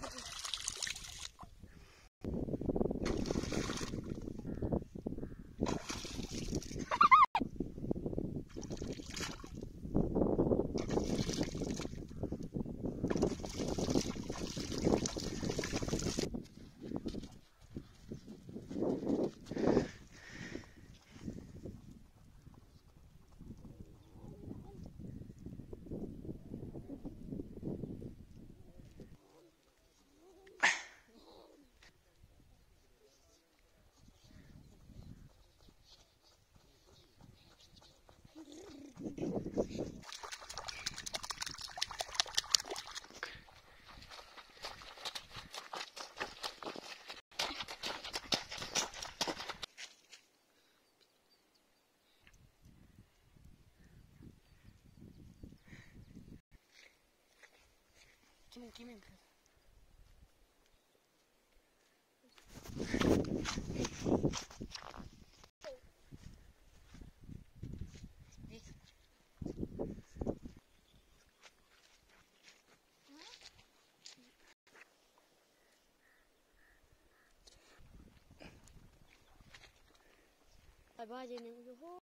one. 김은 김은 그 把这牛肉火。